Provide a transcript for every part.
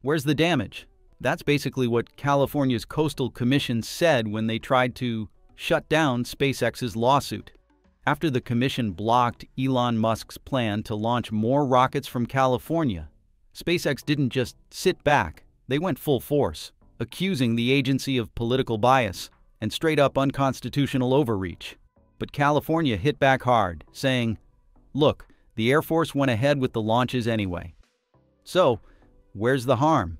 Where's the damage? That's basically what California's Coastal Commission said when they tried to shut down SpaceX's lawsuit. After the commission blocked Elon Musk's plan to launch more rockets from California, SpaceX didn't just sit back, they went full force, accusing the agency of political bias and straight up unconstitutional overreach. But California hit back hard, saying, Look, the Air Force went ahead with the launches anyway. So, where's the harm?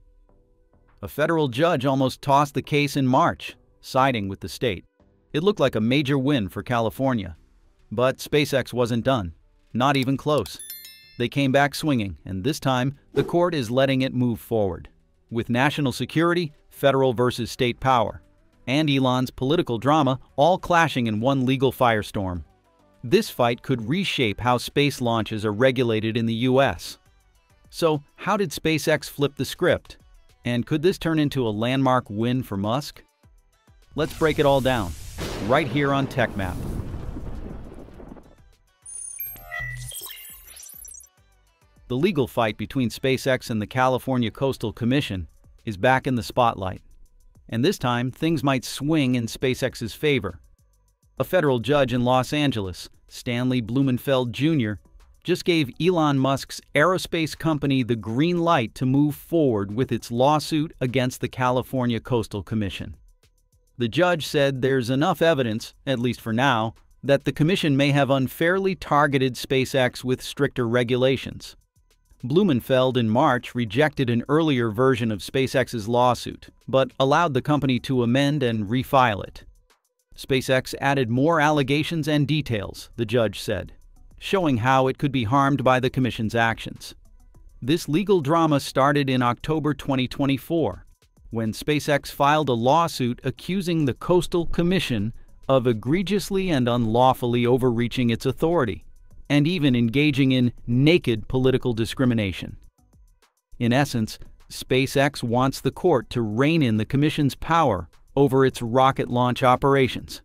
A federal judge almost tossed the case in March, siding with the state. It looked like a major win for California. But SpaceX wasn't done. Not even close. They came back swinging, and this time, the court is letting it move forward. With national security, federal versus state power, and Elon's political drama all clashing in one legal firestorm. This fight could reshape how space launches are regulated in the US. So, how did SpaceX flip the script? And could this turn into a landmark win for Musk? Let's break it all down, right here on TechMap. The legal fight between SpaceX and the California Coastal Commission is back in the spotlight. And this time, things might swing in SpaceX's favor. A federal judge in Los Angeles, Stanley Blumenfeld Jr., just gave Elon Musk's aerospace company the green light to move forward with its lawsuit against the California Coastal Commission. The judge said there's enough evidence, at least for now, that the Commission may have unfairly targeted SpaceX with stricter regulations. Blumenfeld in March rejected an earlier version of SpaceX's lawsuit, but allowed the company to amend and refile it. SpaceX added more allegations and details, the judge said showing how it could be harmed by the Commission's actions. This legal drama started in October 2024, when SpaceX filed a lawsuit accusing the Coastal Commission of egregiously and unlawfully overreaching its authority, and even engaging in naked political discrimination. In essence, SpaceX wants the court to rein in the Commission's power over its rocket launch operations.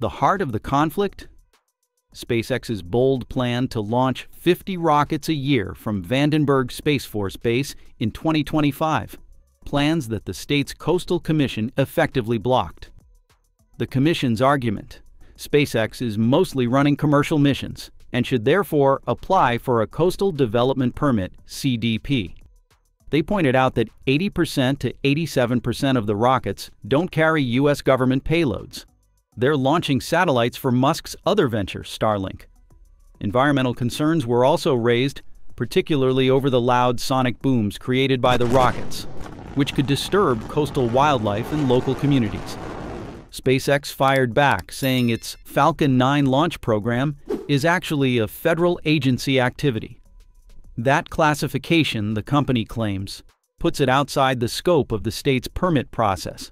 The heart of the conflict SpaceX's bold plan to launch 50 rockets a year from Vandenberg Space Force Base in 2025, plans that the state's Coastal Commission effectively blocked. The Commission's argument SpaceX is mostly running commercial missions and should therefore apply for a Coastal Development Permit CDP. They pointed out that 80% to 87% of the rockets don't carry U.S. government payloads, they're launching satellites for Musk's other venture, Starlink. Environmental concerns were also raised, particularly over the loud sonic booms created by the rockets, which could disturb coastal wildlife and local communities. SpaceX fired back, saying its Falcon 9 launch program is actually a federal agency activity. That classification, the company claims, puts it outside the scope of the state's permit process.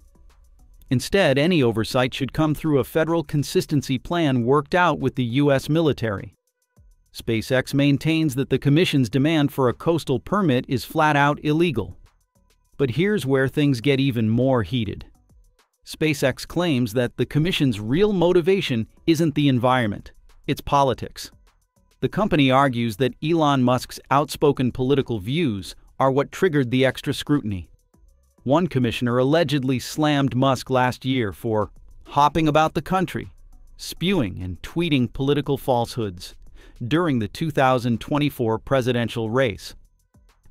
Instead, any oversight should come through a federal consistency plan worked out with the U.S. military. SpaceX maintains that the Commission's demand for a coastal permit is flat out illegal. But here's where things get even more heated. SpaceX claims that the Commission's real motivation isn't the environment, it's politics. The company argues that Elon Musk's outspoken political views are what triggered the extra scrutiny. One commissioner allegedly slammed Musk last year for hopping about the country, spewing and tweeting political falsehoods during the 2024 presidential race.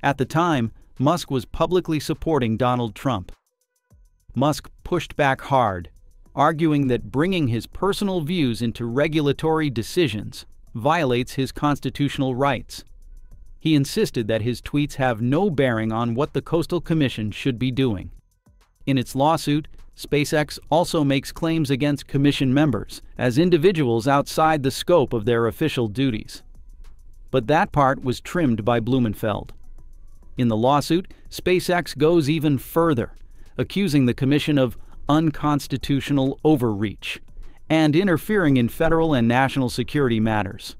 At the time, Musk was publicly supporting Donald Trump. Musk pushed back hard, arguing that bringing his personal views into regulatory decisions violates his constitutional rights. He insisted that his tweets have no bearing on what the Coastal Commission should be doing. In its lawsuit, SpaceX also makes claims against Commission members as individuals outside the scope of their official duties. But that part was trimmed by Blumenfeld. In the lawsuit, SpaceX goes even further, accusing the Commission of unconstitutional overreach and interfering in federal and national security matters.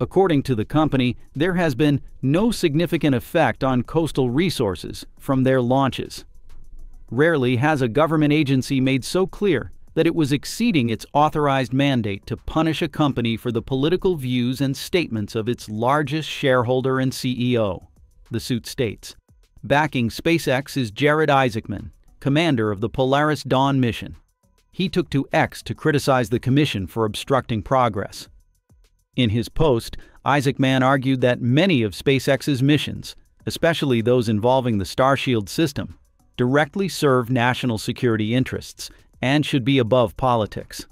According to the company, there has been no significant effect on coastal resources from their launches. Rarely has a government agency made so clear that it was exceeding its authorized mandate to punish a company for the political views and statements of its largest shareholder and CEO, the suit states. Backing SpaceX is Jared Isaacman, commander of the Polaris Dawn mission. He took to X to criticize the Commission for obstructing progress. In his post, Isaacman argued that many of SpaceX's missions, especially those involving the Starshield system, directly serve national security interests and should be above politics.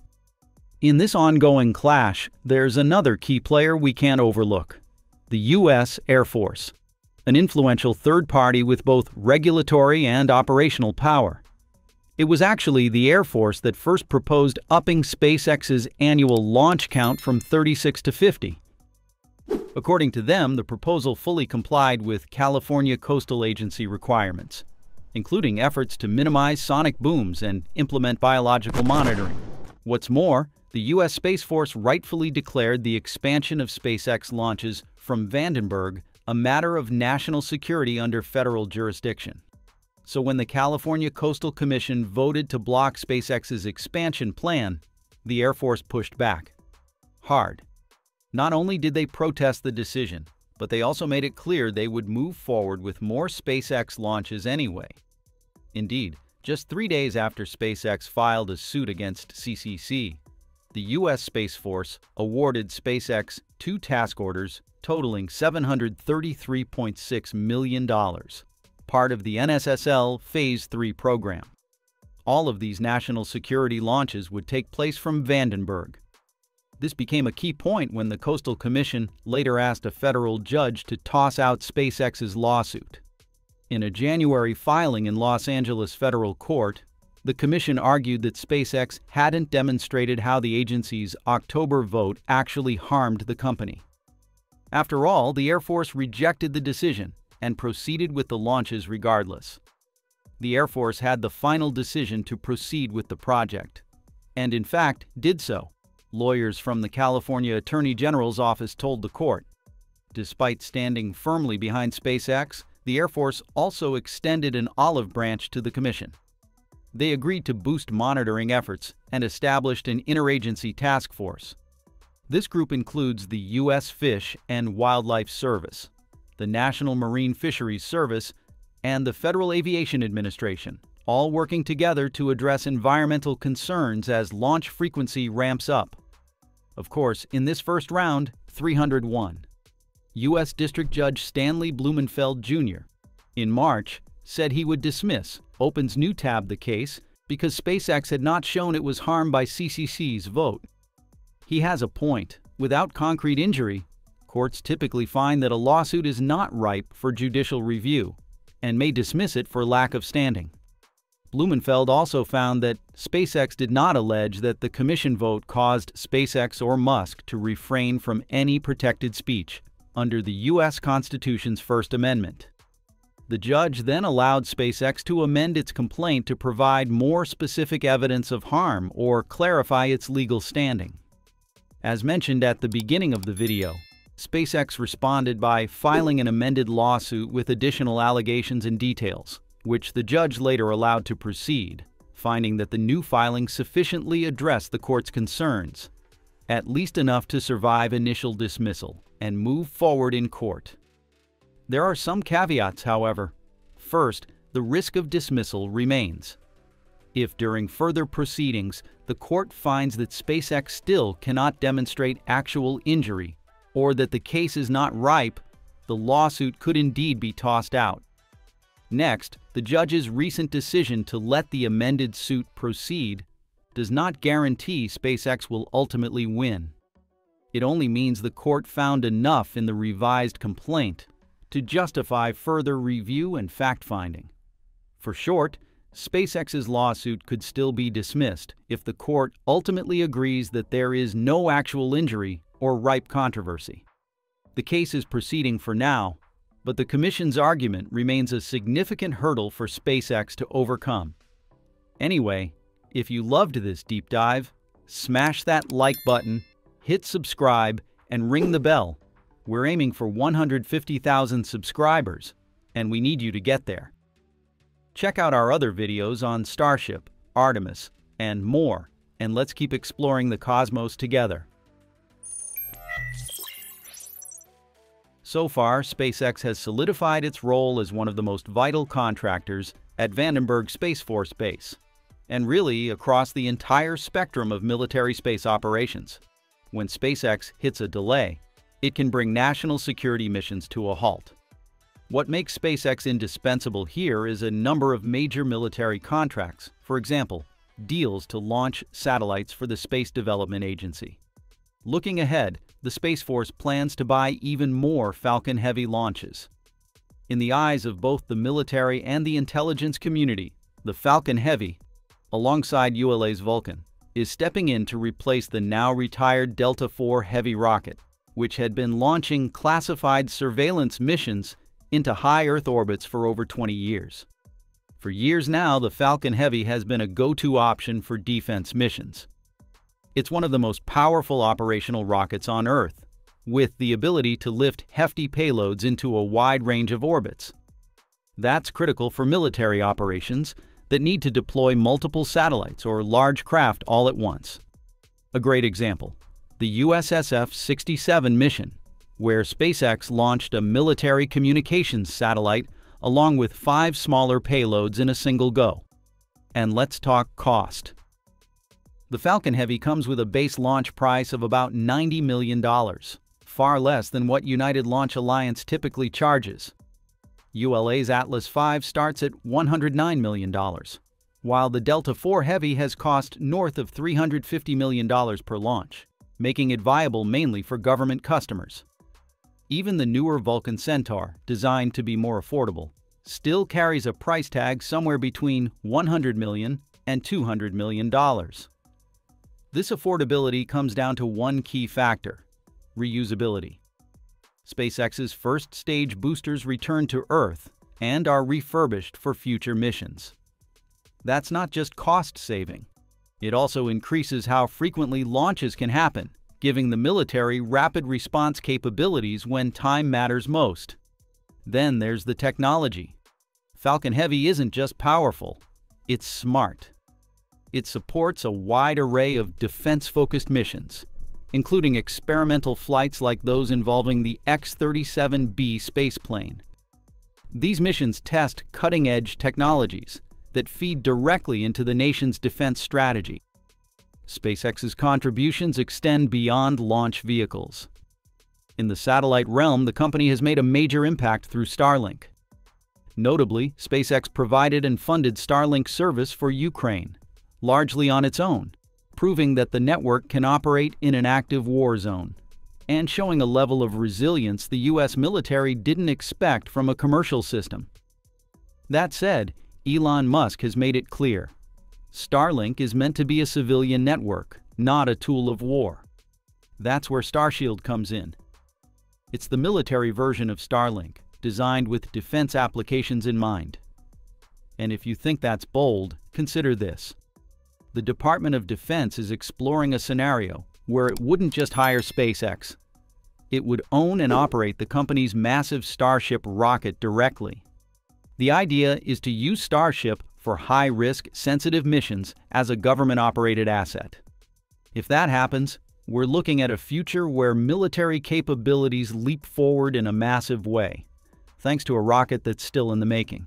In this ongoing clash, there's another key player we can't overlook the U.S. Air Force, an influential third party with both regulatory and operational power. It was actually the Air Force that first proposed upping SpaceX's annual launch count from 36 to 50. According to them, the proposal fully complied with California Coastal Agency requirements, including efforts to minimize sonic booms and implement biological monitoring. What's more, the U.S. Space Force rightfully declared the expansion of SpaceX launches from Vandenberg a matter of national security under federal jurisdiction. So when the California Coastal Commission voted to block SpaceX's expansion plan, the Air Force pushed back. Hard. Not only did they protest the decision, but they also made it clear they would move forward with more SpaceX launches anyway. Indeed, just three days after SpaceX filed a suit against CCC, the U.S. Space Force awarded SpaceX two task orders totaling $733.6 million, part of the NSSL Phase 3 program. All of these national security launches would take place from Vandenberg. This became a key point when the Coastal Commission later asked a federal judge to toss out SpaceX's lawsuit. In a January filing in Los Angeles federal court, the Commission argued that SpaceX hadn't demonstrated how the agency's October vote actually harmed the company. After all, the Air Force rejected the decision and proceeded with the launches regardless. The Air Force had the final decision to proceed with the project, and in fact did so, lawyers from the California Attorney General's office told the court. Despite standing firmly behind SpaceX, the Air Force also extended an olive branch to the Commission. They agreed to boost monitoring efforts and established an interagency task force. This group includes the U.S. Fish and Wildlife Service, the National Marine Fisheries Service, and the Federal Aviation Administration, all working together to address environmental concerns as launch frequency ramps up. Of course, in this first round, 301. U.S. District Judge Stanley Blumenfeld Jr. in March said he would dismiss Opens new tab the case because SpaceX had not shown it was harmed by CCC's vote. He has a point. Without concrete injury, courts typically find that a lawsuit is not ripe for judicial review and may dismiss it for lack of standing. Blumenfeld also found that SpaceX did not allege that the commission vote caused SpaceX or Musk to refrain from any protected speech under the U.S. Constitution's First Amendment. The judge then allowed SpaceX to amend its complaint to provide more specific evidence of harm or clarify its legal standing. As mentioned at the beginning of the video, SpaceX responded by filing an amended lawsuit with additional allegations and details, which the judge later allowed to proceed, finding that the new filing sufficiently addressed the court's concerns, at least enough to survive initial dismissal and move forward in court. There are some caveats, however. First, the risk of dismissal remains. If during further proceedings the court finds that SpaceX still cannot demonstrate actual injury or that the case is not ripe, the lawsuit could indeed be tossed out. Next, the judge's recent decision to let the amended suit proceed does not guarantee SpaceX will ultimately win. It only means the court found enough in the revised complaint to justify further review and fact finding. For short, SpaceX's lawsuit could still be dismissed if the court ultimately agrees that there is no actual injury or ripe controversy. The case is proceeding for now, but the Commission's argument remains a significant hurdle for SpaceX to overcome. Anyway, if you loved this deep dive, smash that like button, hit subscribe, and ring the bell we're aiming for 150,000 subscribers, and we need you to get there. Check out our other videos on Starship, Artemis, and more, and let's keep exploring the cosmos together. So far, SpaceX has solidified its role as one of the most vital contractors at Vandenberg Space Force Base, and really across the entire spectrum of military space operations. When SpaceX hits a delay, it can bring national security missions to a halt. What makes SpaceX indispensable here is a number of major military contracts, for example, deals to launch satellites for the Space Development Agency. Looking ahead, the Space Force plans to buy even more Falcon Heavy launches. In the eyes of both the military and the intelligence community, the Falcon Heavy, alongside ULA's Vulcan, is stepping in to replace the now retired Delta IV Heavy rocket, which had been launching classified surveillance missions into high Earth orbits for over 20 years. For years now, the Falcon Heavy has been a go-to option for defense missions. It's one of the most powerful operational rockets on Earth, with the ability to lift hefty payloads into a wide range of orbits. That's critical for military operations that need to deploy multiple satellites or large craft all at once. A great example, the USSF 67 mission where SpaceX launched a military communications satellite along with five smaller payloads in a single go. And let's talk cost. The Falcon Heavy comes with a base launch price of about $90 million, far less than what United Launch Alliance typically charges. ULA's Atlas V starts at $109 million, while the Delta IV Heavy has cost north of $350 million per launch, making it viable mainly for government customers. Even the newer Vulcan Centaur, designed to be more affordable, still carries a price tag somewhere between $100 million and $200 million. This affordability comes down to one key factor reusability. SpaceX's first stage boosters return to Earth and are refurbished for future missions. That's not just cost saving, it also increases how frequently launches can happen giving the military rapid response capabilities when time matters most. Then there's the technology. Falcon Heavy isn't just powerful, it's smart. It supports a wide array of defense-focused missions, including experimental flights like those involving the X-37B spaceplane. These missions test cutting-edge technologies that feed directly into the nation's defense strategy. SpaceX's contributions extend beyond launch vehicles. In the satellite realm, the company has made a major impact through Starlink. Notably, SpaceX provided and funded Starlink service for Ukraine, largely on its own, proving that the network can operate in an active war zone, and showing a level of resilience the U.S. military didn't expect from a commercial system. That said, Elon Musk has made it clear Starlink is meant to be a civilian network, not a tool of war. That's where Starshield comes in. It's the military version of Starlink, designed with defense applications in mind. And if you think that's bold, consider this. The Department of Defense is exploring a scenario where it wouldn't just hire SpaceX. It would own and operate the company's massive Starship rocket directly. The idea is to use Starship for high-risk, sensitive missions as a government-operated asset. If that happens, we're looking at a future where military capabilities leap forward in a massive way, thanks to a rocket that's still in the making.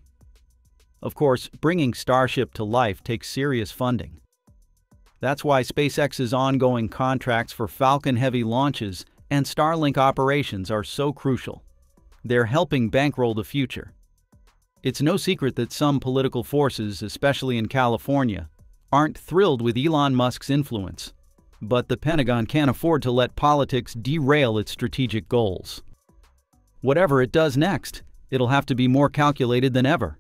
Of course, bringing Starship to life takes serious funding. That's why SpaceX's ongoing contracts for Falcon Heavy launches and Starlink operations are so crucial. They're helping bankroll the future. It's no secret that some political forces, especially in California, aren't thrilled with Elon Musk's influence. But the Pentagon can't afford to let politics derail its strategic goals. Whatever it does next, it'll have to be more calculated than ever.